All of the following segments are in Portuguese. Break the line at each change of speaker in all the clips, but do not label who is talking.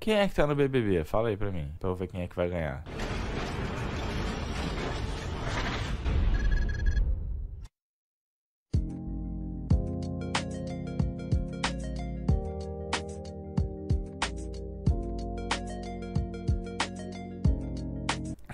Quem é que tá no BBB? Fala aí pra mim, pra eu ver quem é que vai ganhar.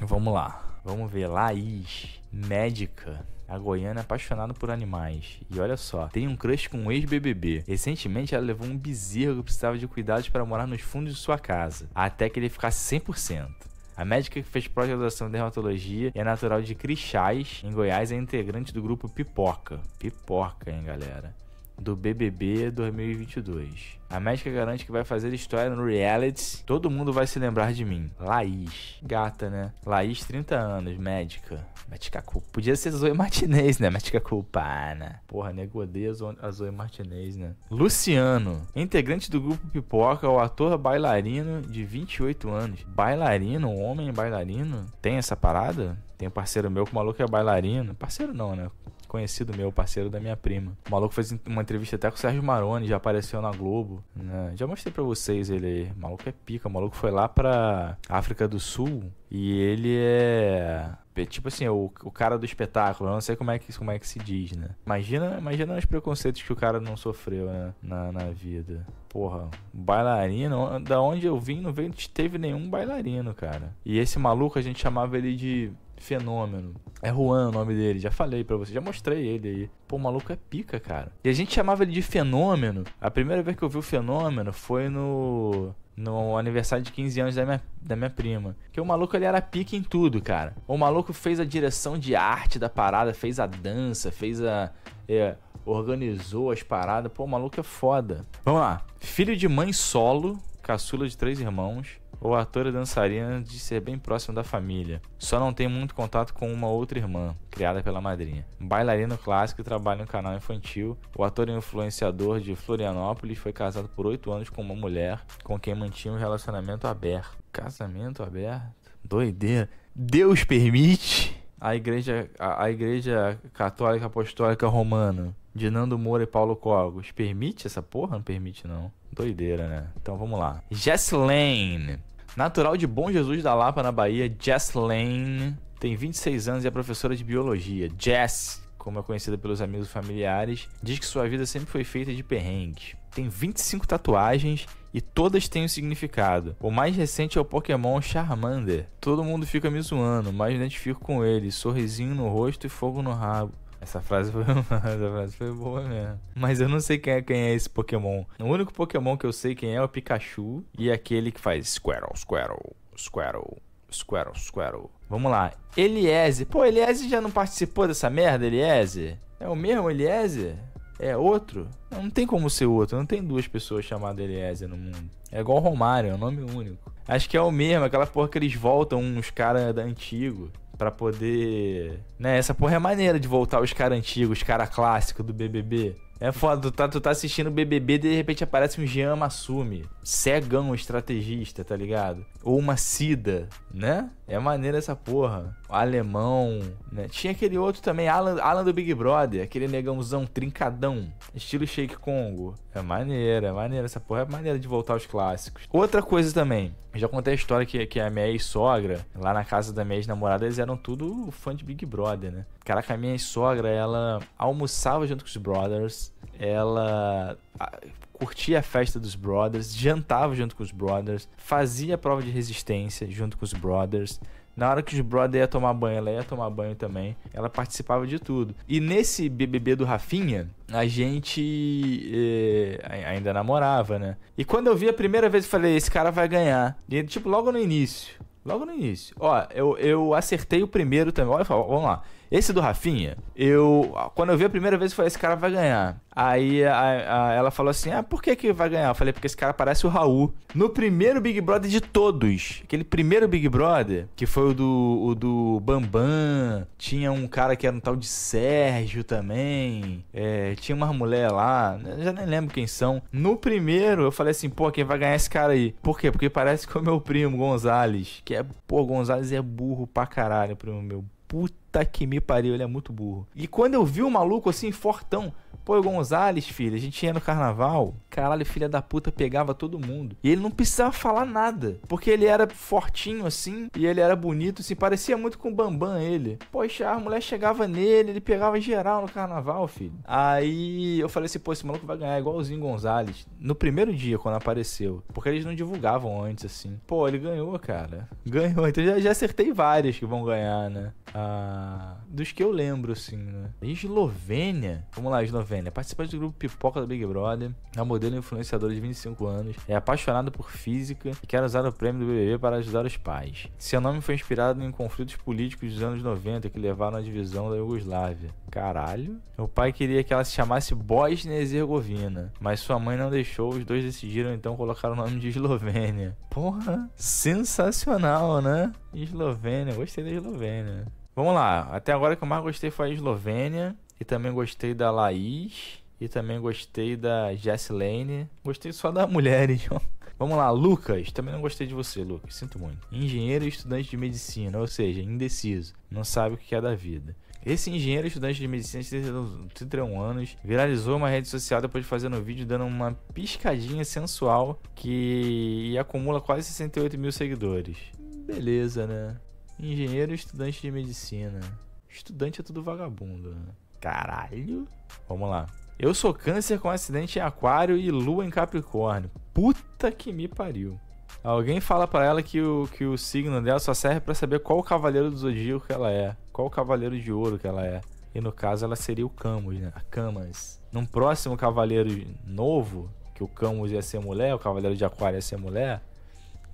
Vamos lá. Vamos ver. Laís, médica. A goiana é apaixonada por animais. E olha só, tem um crush com um ex-BBB. Recentemente ela levou um bezerro que precisava de cuidados para morar nos fundos de sua casa, até que ele ficasse 100%. A médica que fez pós-graduação em dermatologia é natural de Crixás, em Goiás, é integrante do grupo Pipoca. Pipoca, hein, galera do BBB 2022. A médica garante que vai fazer história no reality. Todo mundo vai se lembrar de mim. Laís. Gata, né? Laís, 30 anos, médica. Médica culpa. Podia ser Zoe Martinez, né? Médica culpana. Porra, nego odeia a Zoe Martinez, né? Luciano. Integrante do grupo Pipoca, o ator bailarino de 28 anos. Bailarino? Homem bailarino? Tem essa parada? Tem um parceiro meu que o maluco é bailarino. Parceiro não, né? Conhecido meu, parceiro da minha prima. O maluco fez uma entrevista até com o Sérgio Maroni, já apareceu na Globo. Né? Já mostrei pra vocês ele aí. O maluco é pica. O maluco foi lá pra África do Sul e ele é tipo assim, o, o cara do espetáculo, eu não sei como é que, como é que se diz, né? Imagina, imagina os preconceitos que o cara não sofreu né? na, na vida. Porra, bailarino, da onde eu vim, não veio, teve nenhum bailarino, cara. E esse maluco a gente chamava ele de fenômeno. É Juan o nome dele, já falei pra você, já mostrei ele aí. Pô, o maluco é pica, cara. E a gente chamava ele de fenômeno. A primeira vez que eu vi o fenômeno foi no no aniversário de 15 anos da minha, da minha prima. Que o maluco ele era pique em tudo, cara. O maluco fez a direção de arte da parada, fez a dança, fez a. É, organizou as paradas. Pô, o maluco é foda. Vamos lá. Filho de mãe solo, caçula de três irmãos. O ator e dançarina de ser bem próximo da família. Só não tem muito contato com uma outra irmã, criada pela madrinha. Bailarino clássico e trabalha no canal infantil. O ator e influenciador de Florianópolis foi casado por oito anos com uma mulher com quem mantinha um relacionamento aberto. Casamento aberto? Doideira. Deus permite? A igreja, a, a igreja católica apostólica romana de Nando Moura e Paulo Cogos permite essa porra? Não permite não. Doideira, né? Então vamos lá. Jess Lane. Natural de Bom Jesus da Lapa, na Bahia, Jess Lane tem 26 anos e é professora de biologia. Jess, como é conhecida pelos amigos familiares, diz que sua vida sempre foi feita de perrengues. Tem 25 tatuagens e todas têm um significado. O mais recente é o Pokémon Charmander. Todo mundo fica me zoando, mas identifico com ele. Sorrisinho no rosto e fogo no rabo. Essa frase foi, essa frase foi boa mesmo. Mas eu não sei quem é, quem é esse Pokémon. O único Pokémon que eu sei quem é é o Pikachu e aquele que faz Squirtle, Squirtle, Squirtle, Squirtle, Squirtle. Vamos lá. Eliezer. Pô, Eliezer já não participou dessa merda, Eliezer? É o mesmo Eliezer? É outro? Não tem como ser outro. Não tem duas pessoas chamadas Eliezer no mundo. É igual Romário, é um nome único. Acho que é o mesmo, aquela porra que eles voltam uns caras antigos para poder. Né, essa porra é maneira de voltar os caras antigos, os caras clássicos do BBB. É foda, tu tá, tu tá assistindo o BBB e de repente aparece um Jean Massumi. Cegão estrategista, tá ligado? Ou uma Cida, né? É maneira essa porra. O alemão, né? Tinha aquele outro também, Alan, Alan do Big Brother, aquele negãozão trincadão, estilo Shake Congo. É maneira, é maneira. Essa porra é maneira de voltar aos clássicos. Outra coisa também, já contei a história que, que a minha ex-sogra, lá na casa da minha ex-namorada, eles eram tudo fã de Big Brother, né? Caraca, a minha ex-sogra, ela almoçava junto com os brothers, ela curtia a festa dos brothers, jantava junto com os brothers, fazia prova de resistência junto com os brothers. Na hora que os brothers iam tomar banho, ela ia tomar banho também. Ela participava de tudo. E nesse BBB do Rafinha, a gente eh, ainda namorava, né? E quando eu vi a primeira vez, eu falei: esse cara vai ganhar. E tipo, logo no início. Logo no início. Ó, eu, eu acertei o primeiro também. Olha, vamos lá. Esse do Rafinha, eu. Quando eu vi a primeira vez, eu falei: esse cara vai ganhar. Aí a, a, ela falou assim: Ah, por que, que vai ganhar? Eu falei: Porque esse cara parece o Raul. No primeiro Big Brother de todos, aquele primeiro Big Brother, que foi o do, o do Bambam, tinha um cara que era um tal de Sérgio também, é, tinha uma mulher lá, já nem lembro quem são. No primeiro, eu falei assim: Pô, quem vai ganhar é esse cara aí? Por quê? Porque parece com o meu primo Gonzales, que é, pô, Gonzales é burro pra caralho, primo meu. Puta Puta que me pariu, ele é muito burro. E quando eu vi o maluco assim, fortão, pô, Gonzales, filho, a gente ia no carnaval, caralho, filha da puta pegava todo mundo. E ele não precisava falar nada, porque ele era fortinho assim, e ele era bonito, assim, parecia muito com o Bambam ele. Poxa, a mulher chegava nele, ele pegava geral no carnaval, filho. Aí eu falei assim, pô, esse maluco vai ganhar igualzinho Gonzales. No primeiro dia, quando apareceu. Porque eles não divulgavam antes, assim. Pô, ele ganhou, cara. Ganhou. Então já, já acertei várias que vão ganhar, né? Ah, dos que eu lembro, assim, né? Eslovênia. Vamos lá, Eslovênia. Participante do grupo Pipoca do Big Brother. É uma modelo influenciadora de 25 anos. É apaixonada por física e quer usar o prêmio do BBB para ajudar os pais. Seu nome foi inspirado em conflitos políticos dos anos 90 que levaram à divisão da Iugoslávia. Caralho. O pai queria que ela se chamasse Bosnia Herzegovina, mas sua mãe não deixou. Os dois decidiram então colocar o nome de Eslovênia. Porra, sensacional, né? Eslovênia, gostei da Eslovênia. Vamos lá, até agora que eu mais gostei foi a Eslovênia. E também gostei da Laís. E também gostei da Jessilane. Gostei só da mulher, então. Vamos lá, Lucas. Também não gostei de você, Lucas. Sinto muito. Engenheiro e estudante de medicina, ou seja, indeciso. Não sabe o que é da vida. Esse engenheiro estudante de medicina de 31 anos viralizou uma rede social depois de fazer um vídeo dando uma piscadinha sensual que acumula quase 68 mil seguidores. Beleza, né? Engenheiro estudante de medicina. Estudante é tudo vagabundo, né? Caralho. Vamos lá. Eu sou câncer com acidente em aquário e lua em capricórnio. Puta que me pariu. Alguém fala para ela que o, que o signo dela só serve para saber qual cavaleiro do zodíaco que ela é. Qual cavaleiro de ouro que ela é. E no caso ela seria o Camus, né? A Camas. Num próximo cavaleiro novo, que o Camus ia ser mulher, o cavaleiro de aquário ia ser mulher,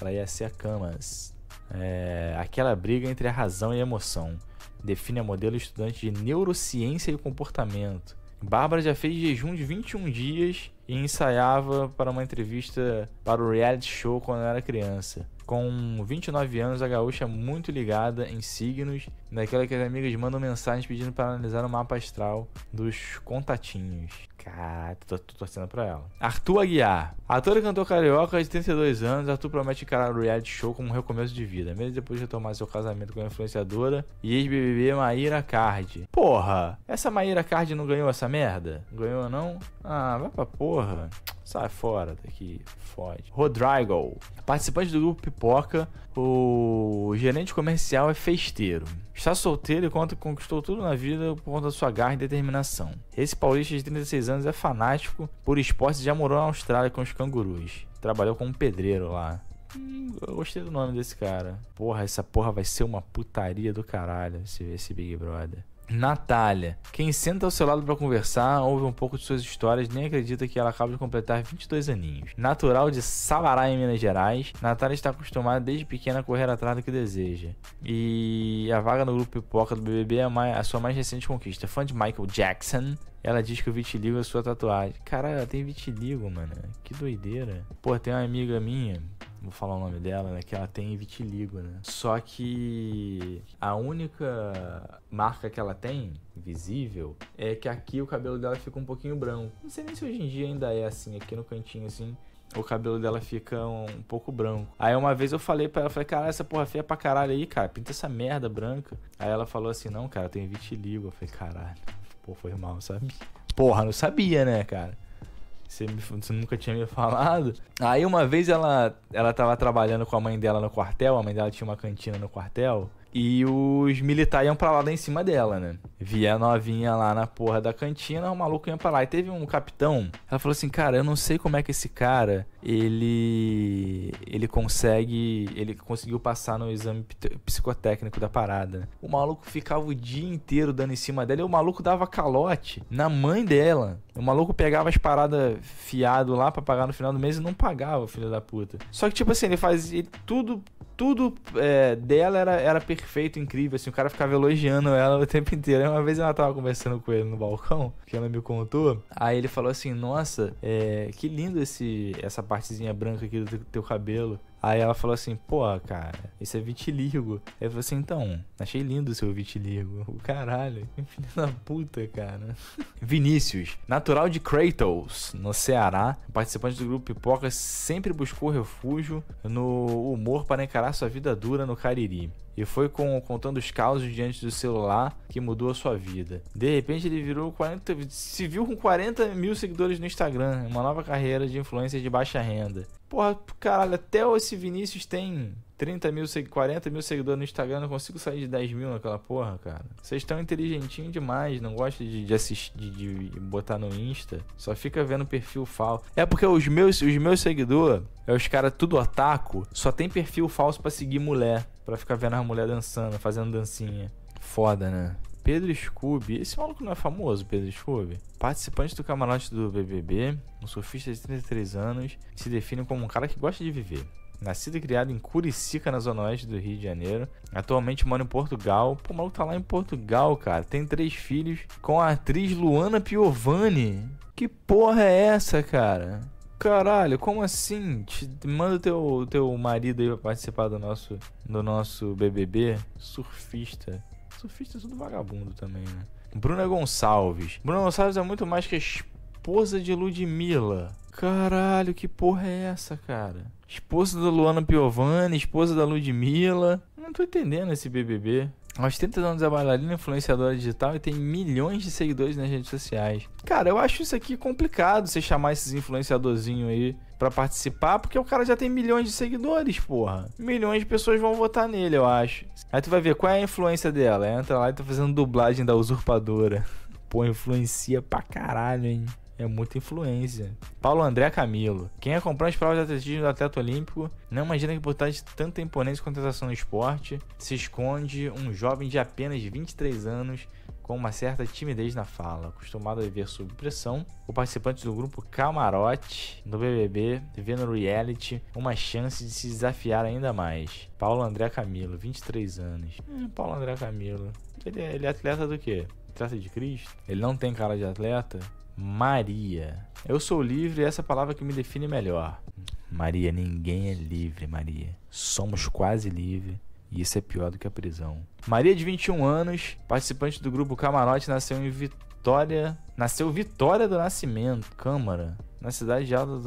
ela ia ser a Camas. É, aquela briga entre a razão e a emoção. Define a modelo estudante de neurociência e comportamento. Bárbara já fez jejum de 21 dias e ensaiava para uma entrevista para o reality show quando era criança. Com 29 anos, a gaúcha é muito ligada em signos, daquela que as amigas mandam mensagens pedindo para analisar o mapa astral dos contatinhos. Cara, tô, tô torcendo pra ela. Arthur Aguiar. Ator e cantor carioca de 32 anos, Arthur promete encarar o reality show como um recomeço de vida, mesmo depois de retomar seu casamento com a influenciadora e ex-BBB Maíra Card. Porra, essa Maíra Card não ganhou essa merda? Ganhou não? Ah, vai pra porra. Sai fora daqui, fode. Rodrigo. Participante do grupo Pipoca, o gerente comercial é festeiro. Está solteiro e conta conquistou tudo na vida por conta da sua garra e determinação. Esse paulista de 36 anos é fanático por esportes e já morou na Austrália com os cangurus. Trabalhou como pedreiro lá. Hum, eu gostei do nome desse cara. Porra, essa porra vai ser uma putaria do caralho, esse, esse Big Brother. Natália. Quem senta ao seu lado para conversar, ouve um pouco de suas histórias, nem acredita que ela acaba de completar 22 aninhos. Natural de Sabará, em Minas Gerais, Natália está acostumada desde pequena a correr atrás do que deseja. E a vaga no grupo Pipoca do BBB é a, sua mais recente conquista. Fã de Michael Jackson, ela diz que o vitiligo é sua tatuagem. Cara, ela tem vitiligo, mano. Que doideira. Pô, tem uma amiga minha vou falar o nome dela, né? Que ela tem vitiligo, né? Só que a única marca que ela tem, visível, é que aqui o cabelo dela fica um pouquinho branco. Não sei nem se hoje em dia ainda é assim, aqui no cantinho assim. O cabelo dela fica um, pouco branco. Aí uma vez eu falei pra ela, falei, cara, essa porra feia pra caralho aí, cara, pinta essa merda branca. Aí ela falou assim, não, cara, tem vitiligo. Eu falei, caralho, pô, foi mal, sabe? Porra, não sabia, né, cara? Você, me, você, nunca tinha me falado. Aí uma vez ela, ela tava trabalhando com a mãe dela no quartel, a mãe dela tinha uma cantina no quartel. E os militares iam pra lá, lá em cima dela, né? Via a novinha lá na porra da cantina, o maluco ia pra lá. E teve um capitão, ela falou assim, cara, eu não sei como é que esse cara, ele... Ele consegue... Ele conseguiu passar no exame psicotécnico da parada. O maluco ficava o dia inteiro dando em cima dela e o maluco dava calote na mãe dela. O maluco pegava as paradas fiado lá pra pagar no final do mês e não pagava, filho da puta. Só que, tipo assim, ele fazia tudo tudo é, dela era, era perfeito, incrível, assim, o cara ficava elogiando ela o tempo inteiro. Aí uma vez ela tava conversando com ele no balcão, que ela me contou, aí ele falou assim, nossa, é, que lindo esse, essa partezinha branca aqui do teu cabelo. Aí ela falou assim, pô, cara, isso é vitiligo. Aí eu falei assim, então, achei lindo o seu vitiligo. O caralho, que filho da puta, cara. Vinícius, natural de Kratos, no Ceará, participante do grupo Pipoca, sempre buscou refúgio no humor para encarar sua vida dura no Cariri. E foi com, contando os causos diante do celular que mudou a sua vida. De repente ele virou 40. Se viu com 40 mil seguidores no Instagram. Uma nova carreira de influência de baixa renda. Porra, caralho, até esse Vinícius tem 30 mil, 40 mil seguidores no Instagram, não consigo sair de 10 mil naquela porra, cara. Vocês estão inteligentinhos demais, não gostam de, de assistir, de, de, botar no Insta. Só fica vendo perfil falso. É porque os meus, os meus seguidores, é os caras tudo otaku, só tem perfil falso para seguir mulher. para ficar vendo a mulher dançando, fazendo dancinha. Foda, né? Pedro Scooby. Esse maluco não é famoso, Pedro Scooby? Participante do camarote do BBB, um surfista de 33 anos, se define como um cara que gosta de viver. Nascido e criado em Curicica, na zona oeste do Rio de Janeiro. Atualmente mora em Portugal. Pô, o maluco tá lá em Portugal, cara. Tem três filhos com a atriz Luana Piovani. Que porra é essa, cara? Caralho, como assim? Te, manda teu, teu marido aí pra participar do nosso, do nosso BBB. Surfista. Surfista é tudo vagabundo também, né? Bruna Gonçalves. Bruna Gonçalves é muito mais que a esposa de Ludmilla. Caralho, que porra é essa, cara? Esposa da Luana Piovani, esposa da Ludmilla. Não tô entendendo esse BBB. Aos 30 anos é bailarina, influenciadora digital e tem milhões de seguidores nas redes sociais. Cara, eu acho isso aqui complicado você chamar esses influenciadorzinhos aí para participar, porque o cara já tem milhões de seguidores, porra. Milhões de pessoas vão votar nele, eu acho. Aí tu vai ver qual é a influência dela. Entra lá e tá fazendo dublagem da usurpadora. Pô, influencia pra caralho, hein? É muita influência. Paulo André Camilo. Quem acompanha as provas de atletismo do atleta olímpico não imagina que por trás de tanta imponência e contestação no esporte se esconde um jovem de apenas 23 anos com uma certa timidez na fala, acostumado a viver sob pressão. O participante do grupo Camarote do BBB vê no reality uma chance de se desafiar ainda mais. Paulo André Camilo, 23 anos. Hum, Paulo André Camilo. Ele é, ele é atleta do quê? Atleta de Cristo? Ele não tem cara de atleta? Maria. Eu sou livre, essa é palavra que me define melhor. Maria, ninguém é livre, Maria. Somos quase livres. E isso é pior do que a prisão. Maria, de 21 anos, participante do grupo Camarote, nasceu em Vitória. Nasceu Vitória do Nascimento, Câmara. Na cidade de Alta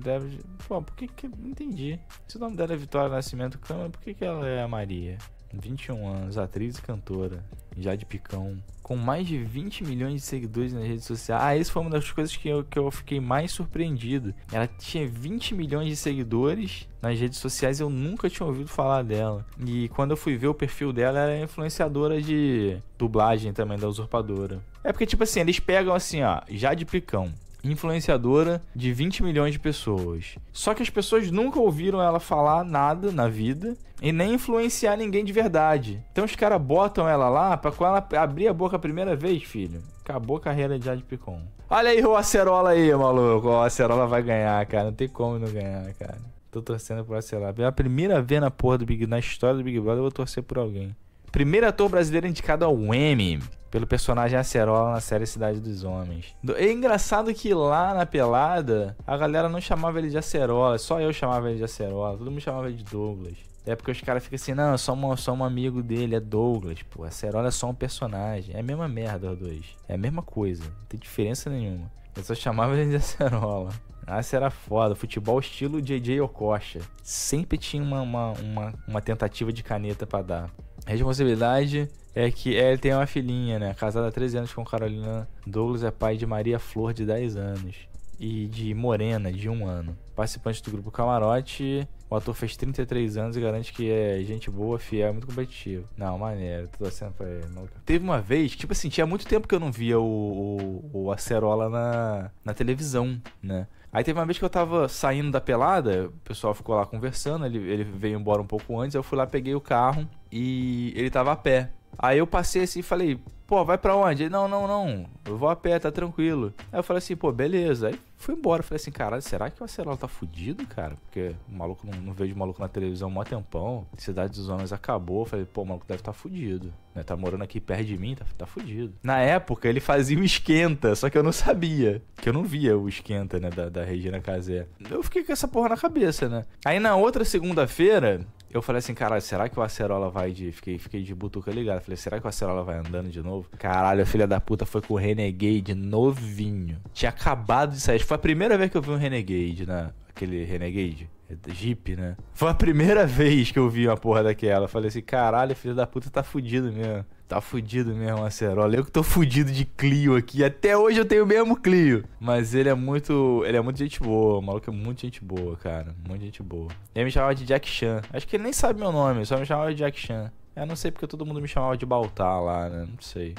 deve. Pô, por que que. Entendi. Se o nome dela é Vitória do Nascimento Câmara, por que, que ela é a Maria? 21 anos, atriz e cantora, já de Picão, com mais de 20 milhões de seguidores nas redes sociais. Ah, isso foi uma das coisas que eu, que eu fiquei mais surpreendido. Ela tinha 20 milhões de seguidores nas redes sociais, eu nunca tinha ouvido falar dela. E quando eu fui ver o perfil dela, ela é influenciadora de dublagem também, da usurpadora. É porque, tipo assim, eles pegam assim, ó, já de Picão influenciadora de 20 milhões de pessoas. Só que as pessoas nunca ouviram ela falar nada na vida e nem influenciar ninguém de verdade. Então os caras botam ela lá pra quando ela abrir a boca a primeira vez, filho. Acabou a carreira de Jade Picon. Olha aí o Acerola aí, maluco. O Acerola vai ganhar, cara. Não tem como não ganhar, cara. Tô torcendo por Acerola. Pela primeira vez na porra do Big na história do Big Brother, eu vou torcer por alguém. Primeiro ator brasileiro indicado ao Emmy pelo personagem Acerola na série Cidade dos Homens. É engraçado que lá na pelada a galera não chamava ele de Acerola, só eu chamava ele de Acerola, todo mundo chamava ele de Douglas. É porque os caras ficam assim, não, eu sou, um, sou um amigo dele, é Douglas, pô. Acerola é só um personagem. É a mesma merda, os dois. É a mesma coisa, não tem diferença nenhuma. Eu só chamava ele de Acerola. Essa era foda. Futebol estilo JJ Okocha. Sempre tinha uma, uma, uma, uma tentativa de caneta para dar. Responsabilidade é que é, ele tem uma filhinha, né? Casada há 13 anos com Carolina Douglas, é pai de Maria Flor, de 10 anos. E de Morena, de 1 ano. Participante do grupo Camarote, o ator fez 33 anos e garante que é gente boa, fiel, muito competitivo. Não, maneiro, tô torcendo pra ele. Teve uma vez, tipo assim, tinha muito tempo que eu não via o, o, o Acerola na, na televisão, né? Aí teve uma vez que eu tava saindo da pelada, o pessoal ficou lá conversando, ele, ele veio embora um pouco antes, eu fui lá, peguei o carro e ele tava a pé. Aí eu passei assim e falei, pô, vai pra onde? Ele, não, não, não, eu vou a pé, tá tranquilo. Aí eu falei assim, pô, beleza. Aí fui embora. Falei assim, caralho, será que o Acerola tá fudido, cara? Porque o maluco, não, não vejo maluco na televisão há um tempão. Cidade dos Homens acabou. Falei, pô, o maluco deve tá fudido. Né? Tá morando aqui perto de mim, tá, tá fudido. Na época, ele fazia o esquenta, só que eu não sabia. Que eu não via o esquenta, né, da, da Regina Casé. Eu fiquei com essa porra na cabeça, né? Aí na outra segunda-feira, eu falei assim, caralho, será que o Acerola vai de. Fiquei, fiquei de butuca ligado. Falei, será que o Acerola vai andando de novo? Caralho, a filha da puta foi com o Renegade novinho. Tinha acabado de sair. Foi a primeira vez que eu vi um Renegade, né? Aquele Renegade. Jeep, né? Foi a primeira vez que eu vi uma porra daquela. Falei assim, caralho, filho da puta tá fudido mesmo. Tá fudido mesmo, Acerola. Eu que tô fudido de Clio aqui. Até hoje eu tenho o mesmo Clio. Mas ele é muito. Ele é muito gente boa. O maluco é muito gente boa, cara. Muito gente boa. Ele me chamava de Jack Chan. Acho que ele nem sabe meu nome, só me chamava de Jack Chan. Eu não sei porque todo mundo me chamava de Baltar lá, né? Não sei.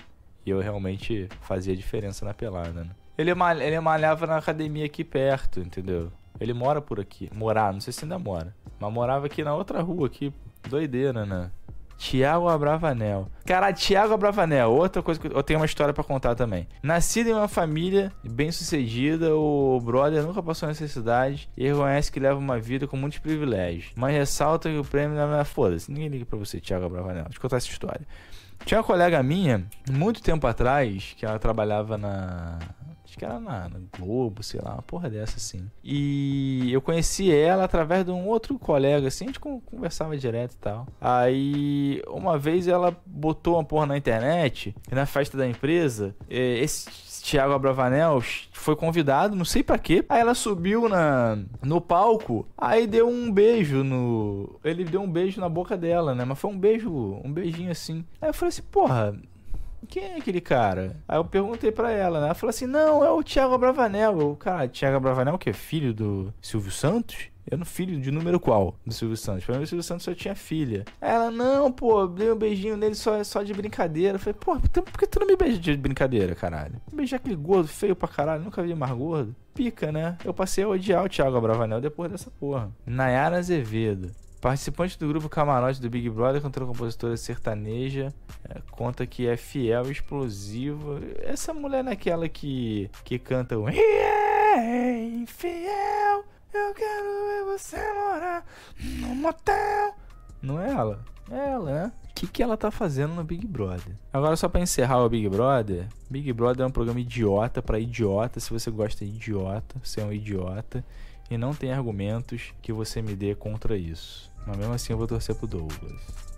E eu realmente fazia diferença na pelada, né? Ele, mal... ele malhava na academia aqui perto, entendeu? Ele mora por aqui. Morar, não sei se ainda mora. Mas morava aqui na outra rua aqui. Doideira, né? Tiago Abravanel. Cara, Tiago Abravanel, outra coisa que eu tenho uma história para contar também. Nascido em uma família bem sucedida, o brother nunca passou necessidade e reconhece que leva uma vida com muitos privilégios. Mas ressalta que o prêmio não é foda-se. Ninguém liga pra você, Tiago Abravanel. Deixa eu contar essa história. Tinha uma colega minha, muito tempo atrás, que ela trabalhava na Acho que era na, na, Globo, sei lá, uma porra dessa assim. E eu conheci ela através de um outro colega, assim, a gente conversava direto e tal. Aí, uma vez ela botou uma porra na internet, na festa da empresa, é, esse Thiago Abravanel foi convidado, não sei para quê. Aí ela subiu na no palco, aí deu um beijo no, ele deu um beijo na boca dela, né? Mas foi um beijo, um beijinho assim. Aí eu falei assim, porra, quem é aquele cara? Aí eu perguntei pra ela, né? Ela falou assim: não, é o Thiago Bravanel. Eu, cara, Thiago Bravanel, que é filho do Silvio Santos? Eu não filho de número qual do Silvio Santos? Pra mim, o Silvio Santos só tinha filha. Aí ela, não, pô, dei um beijinho nele só, só de brincadeira. Eu falei, pô, então por que tu não me beija de brincadeira, caralho? Beijar aquele gordo feio pra caralho, nunca vi mais gordo. Pica, né? Eu passei a odiar o Thiago Bravanel depois dessa porra. Nayara Azevedo. Participante do grupo Camarote do Big Brother, cantora compositora sertaneja, é, conta que é fiel, explosiva. Essa mulher naquela que, que canta o é infiel, eu quero ver você morar no motel. Não é ela? É ela, né? O que, que ela tá fazendo no Big Brother? Agora, só para encerrar o Big Brother, Big Brother é um programa idiota para idiota. Se você gosta de idiota, você é um idiota e não tem argumentos que você me dê contra isso. Mas mesmo assim eu vou torcer pro Douglas.